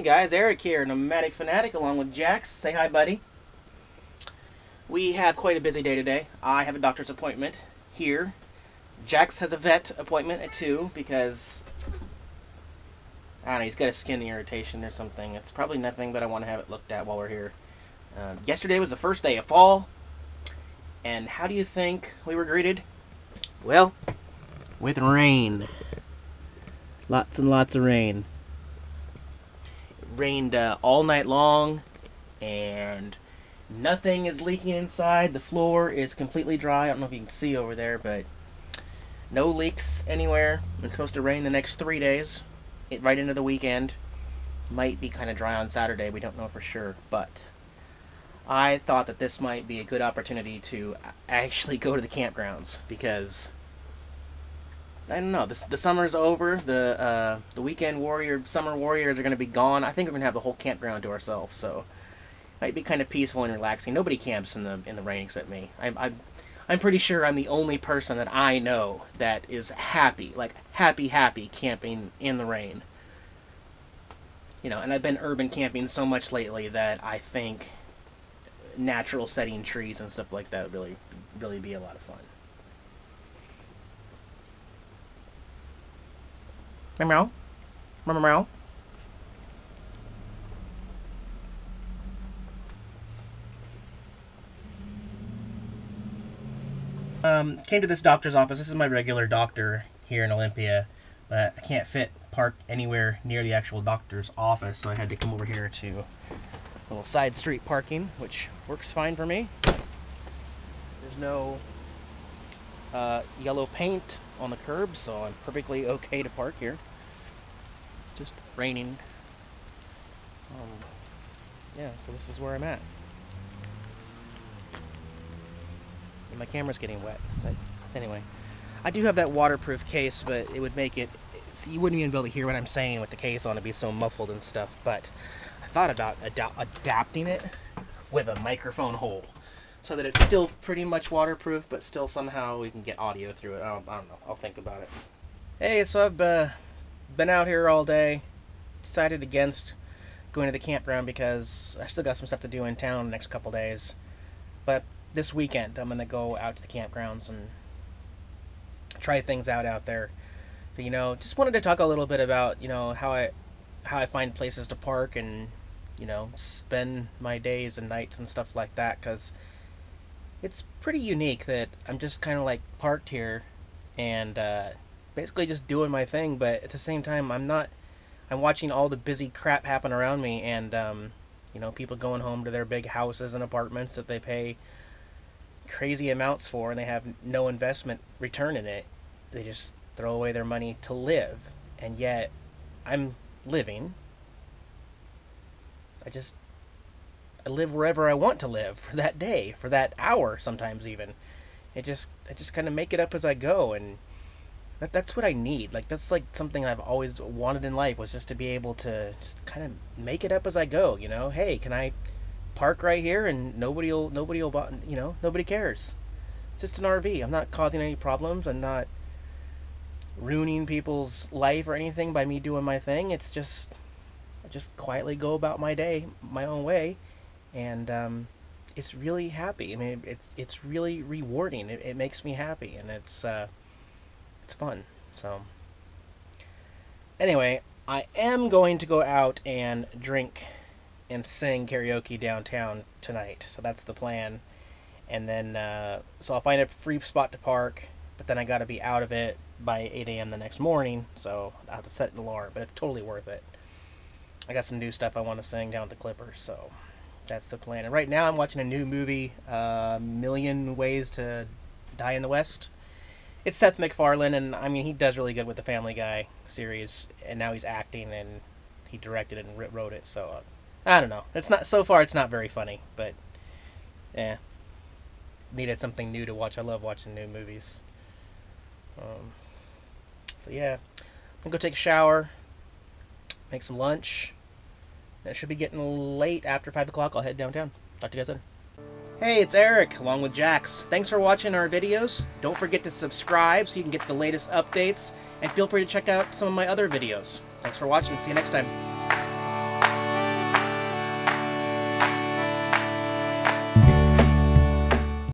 Hey guys, Eric here, Nomadic Fanatic, along with Jax. Say hi, buddy. We have quite a busy day today. I have a doctor's appointment here. Jax has a vet appointment at 2 because, I don't know, he's got a skin irritation or something. It's probably nothing, but I want to have it looked at while we're here. Uh, yesterday was the first day of fall, and how do you think we were greeted? Well, with rain. Lots and lots of rain. Rained uh, all night long, and nothing is leaking inside. The floor is completely dry. I don't know if you can see over there, but no leaks anywhere. It's supposed to rain the next three days, it, right into the weekend. Might be kind of dry on Saturday. We don't know for sure, but I thought that this might be a good opportunity to actually go to the campgrounds because I don't know. This, the summer's over. The uh, the weekend warrior, summer warriors are going to be gone. I think we're going to have the whole campground to ourselves. So might be kind of peaceful and relaxing. Nobody camps in the in the rain except me. I, I I'm pretty sure I'm the only person that I know that is happy, like happy, happy camping in the rain. You know, and I've been urban camping so much lately that I think natural setting trees and stuff like that would really, really be a lot of fun. Meow. Meow. Meow. Um, came to this doctor's office. This is my regular doctor here in Olympia, but I can't fit park anywhere near the actual doctor's office, so I had to come over here to a little side street parking, which works fine for me. There's no uh, yellow paint on the curb, so I'm perfectly okay to park here. Just raining. Um, yeah, so this is where I'm at. And my camera's getting wet, but anyway. I do have that waterproof case, but it would make it so you wouldn't even be able to hear what I'm saying with the case on. It'd be so muffled and stuff. But I thought about ad- adapting it with a microphone hole so that it's still pretty much waterproof, but still somehow we can get audio through it. I don't, I don't know. I'll think about it. Hey, so I've uh, been out here all day. Decided against going to the campground because I still got some stuff to do in town the next couple days. But this weekend, I'm gonna go out to the campgrounds and try things out out there. But, you know, just wanted to talk a little bit about you know how I how I find places to park and you know spend my days and nights and stuff like that because it's pretty unique that I'm just kind of like parked here and uh, basically just doing my thing, but at the same time I'm not. I'm watching all the busy crap happen around me and um, you know people going home to their big houses and apartments that they pay crazy amounts for and they have no investment return in it. They just throw away their money to live. And yet I'm living. I just I live wherever I want to live for that day, for that hour sometimes even. It just I just kind of make it up as I go and that that's what I need. Like that's like something I've always wanted in life was just to be able to just kind of make it up as I go, you know? Hey, can I park right here and nobody'll nobody'll you know nobody cares. It's just an rv i'm not causing any problems. I'm not ruining people's life or anything by me doing my thing. It's just i just quietly go about my day my own way. And um, it's really happy. I mean it's it's really rewarding. It, it makes me happy. And it's uh, it's fun so anyway i am going to go out and drink and sing karaoke downtown tonight. So that's the plan. And then, uh, so I'll find a free spot to park, but then I got to be out of it by 8 a.m. the next morning. So I have to set an alarm, but it's totally worth it. I got some new stuff I want to sing down at the Clippers, so that's the plan. And right now I'm watching a new movie, uh, Million Ways to Die in the West. It's Seth MacFarlane, and I mean he does really good with the Family Guy series, and now he's acting and he directed it and wrote it. So uh, I don't know. It's not so far. It's not very funny, but yeah, needed something new to watch. I love watching new movies. Um, so yeah, I'm gonna go take a shower, make some lunch. It should be getting late after five o'clock. I'll head downtown. Talk to you guys later. Hey, it's Eric, along with Jax. Thanks for watching our videos. Don't forget to subscribe so you can get the latest updates, and feel free to check out some of my other videos. Thanks for watching. See you next time.